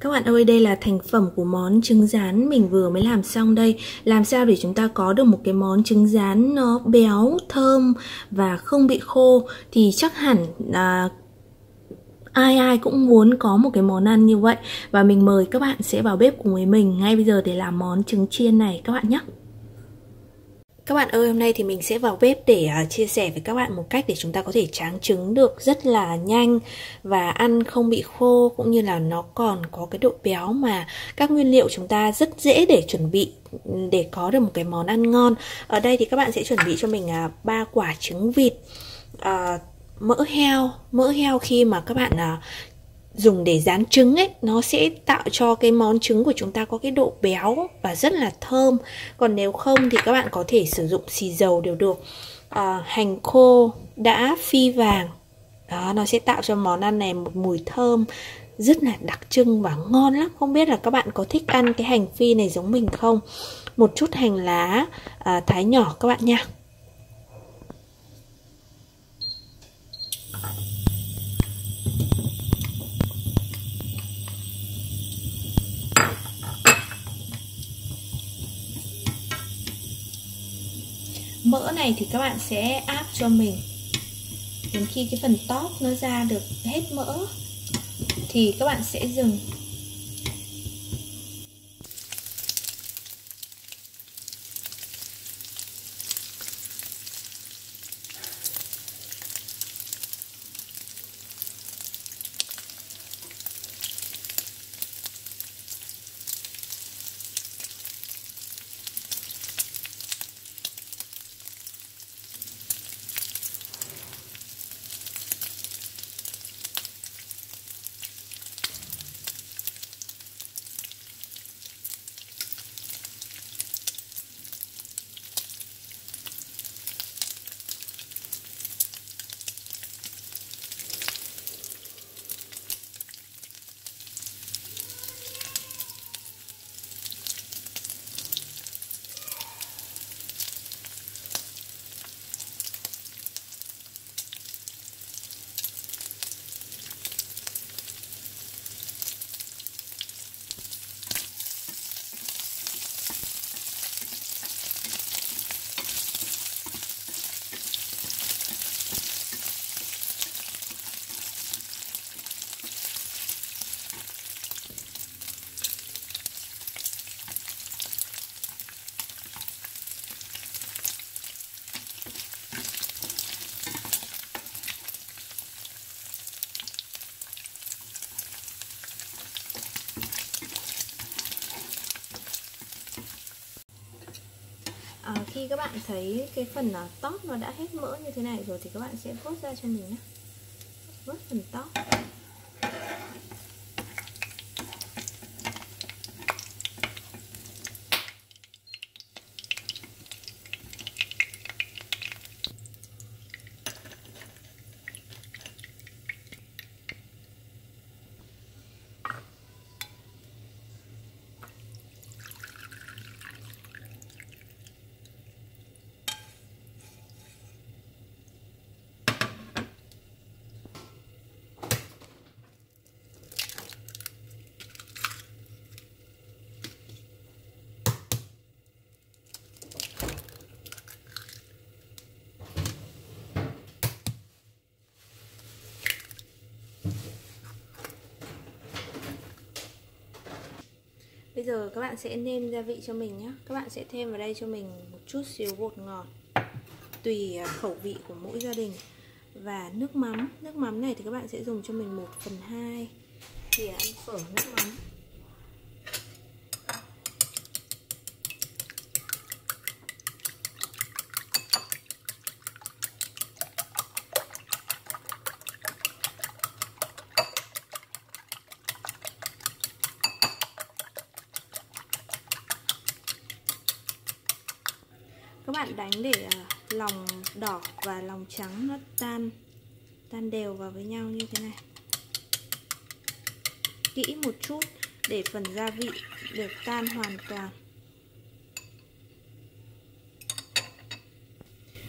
Các bạn ơi, đây là thành phẩm của món trứng rán mình vừa mới làm xong đây. Làm sao để chúng ta có được một cái món trứng rán nó béo, thơm và không bị khô thì chắc hẳn là ai ai cũng muốn có một cái món ăn như vậy và mình mời các bạn sẽ vào bếp cùng với mình ngay bây giờ để làm món trứng chiên này các bạn nhé. Các bạn ơi, hôm nay thì mình sẽ vào bếp để à, chia sẻ với các bạn một cách để chúng ta có thể tráng trứng được rất là nhanh và ăn không bị khô cũng như là nó còn có cái độ béo mà các nguyên liệu chúng ta rất dễ để chuẩn bị để có được một cái món ăn ngon. Ở đây thì các bạn sẽ chuẩn bị cho mình à, ba quả trứng vịt, ờ, mỡ heo, mỡ heo khi mà các bạn à, dùng để rán trứng ấy nó sẽ tạo cho cái món trứng của chúng ta có cái độ béo và rất là thơm. Còn nếu không thì các bạn có thể sử dụng xì dầu đều được. À, hành khô đã phi vàng. Đó nó sẽ tạo cho món ăn này một mùi thơm rất là đặc trưng và ngon lắm. Không biết là các bạn có thích ăn cái hành phi này giống mình không? Một chút hành lá à, thái nhỏ các bạn nha. Mỡ này thì các bạn sẽ áp cho mình. Đến khi cái phần top nó ra được hết mỡ, thì các bạn sẽ dừng à, khi các bạn thấy cái phần à, top nó đã hết mỡ như thế này rồi thì các bạn sẽ vớt ra cho mình nhé vớt phần top. Bây giờ các bạn sẽ nêm gia vị cho mình nhé Các bạn sẽ thêm vào đây cho mình một chút xíu bột ngọt, Tùy à, khẩu vị của mỗi gia đình. Và nước mắm. Nước mắm này thì các bạn sẽ dùng cho mình 1 phần 2 Thì ăn phở nước mắm. Các bạn đánh để à, lòng đỏ và lòng trắng nó tan tan đều vào với nhau như thế này. Kỹ một chút để phần gia vị được tan hoàn toàn.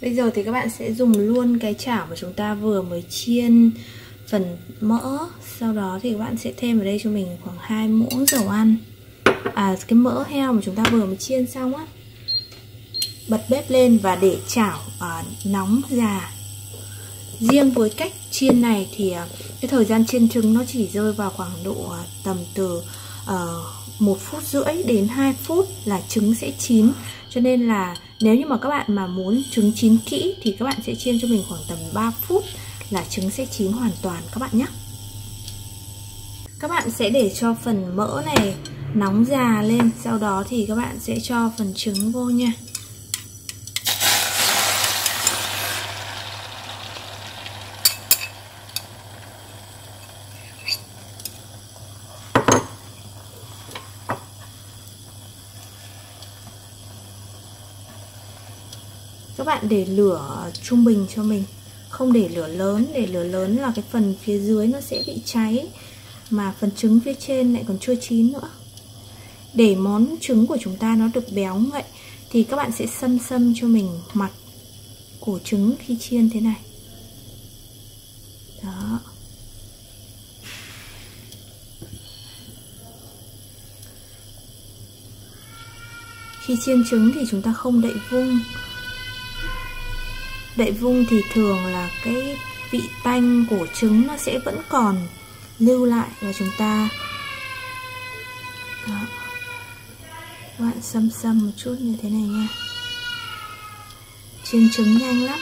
Bây giờ thì các bạn sẽ dùng luôn cái chảo mà chúng ta vừa mới chiên phần mỡ. Sau đó thì các bạn sẽ thêm vào đây cho mình khoảng 2 muỗng dầu ăn. À cái mỡ heo mà chúng ta vừa mới chiên xong á bật bếp lên và để chảo à, nóng già riêng với cách chiên này thì à, cái thời gian chiên trứng nó chỉ rơi vào khoảng độ à, tầm từ à, 1 phút rưỡi đến 2 phút là trứng sẽ chín. Cho nên là nếu như mà các bạn mà muốn trứng chín kỹ thì các bạn sẽ chiên cho mình khoảng tầm 3 phút là trứng sẽ chín hoàn toàn các bạn nhé. Các bạn sẽ để cho phần mỡ này nóng già lên sau đó thì các bạn sẽ cho phần trứng vô nha. Các bạn để lửa trung bình cho mình. Không để lửa lớn, để lửa lớn là cái phần phía dưới nó sẽ bị cháy, mà phần trứng phía trên lại còn chưa chín nữa. Để món trứng của chúng ta nó được béo ngậy thì các bạn sẽ xâm xâm cho mình mặt của trứng khi chiên thế này. Đó. Khi chiên trứng thì chúng ta không đậy vung đậy vung thì thường là cái vị tanh của trứng nó sẽ vẫn còn lưu lại và chúng ta, đó. Các bạn xâm xâm một chút như thế này nha. Chiên trứng nhanh lắm.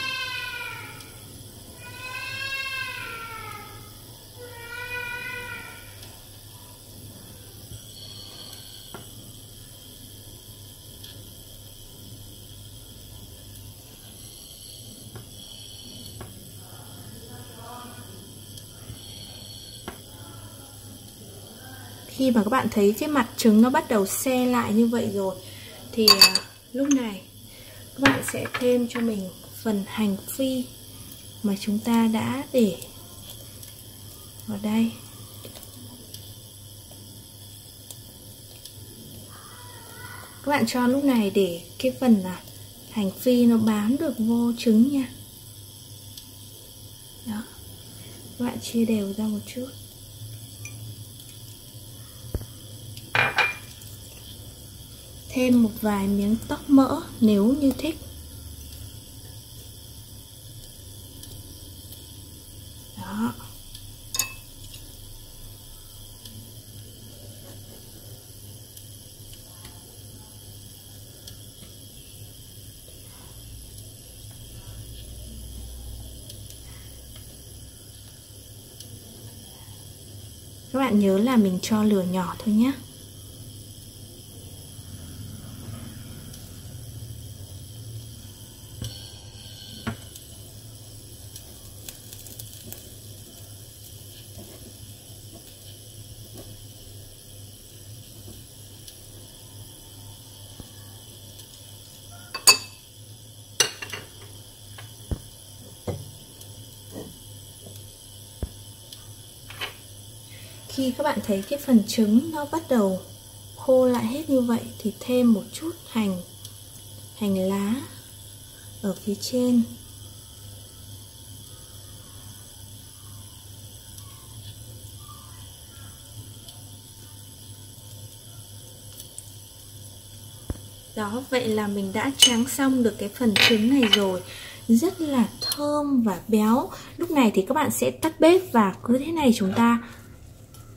Khi mà các bạn thấy cái mặt trứng nó bắt đầu xe lại như vậy rồi, thì à, lúc này các bạn sẽ thêm cho mình phần hành phi mà chúng ta đã để vào đây. Các bạn cho lúc này để cái phần là hành phi nó bám được vô trứng nha. Đó. Các bạn chia đều ra một chút. Thêm một vài miếng tóc mỡ nếu như thích. Đó. Các bạn nhớ là mình cho lửa nhỏ thôi nhé khi các bạn thấy cái phần trứng nó bắt đầu khô lại hết như vậy thì thêm một chút hành hành lá ở phía trên. Đó, vậy là mình đã tráng xong được cái phần trứng này rồi. Rất là thơm và béo. Lúc này thì các bạn sẽ tắt bếp và cứ thế này chúng ta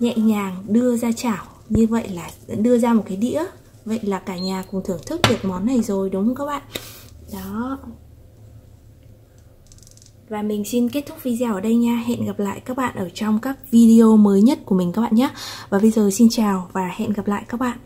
nhẹ nhàng đưa ra chảo. Như vậy là đưa ra một cái đĩa. Vậy là cả nhà cùng thưởng thức được món này rồi, đúng không các bạn? Đó. Và mình xin kết thúc video ở đây nha. Hẹn gặp lại các bạn ở trong các video mới nhất của mình các bạn nhé. Và bây giờ xin chào và hẹn gặp lại các bạn.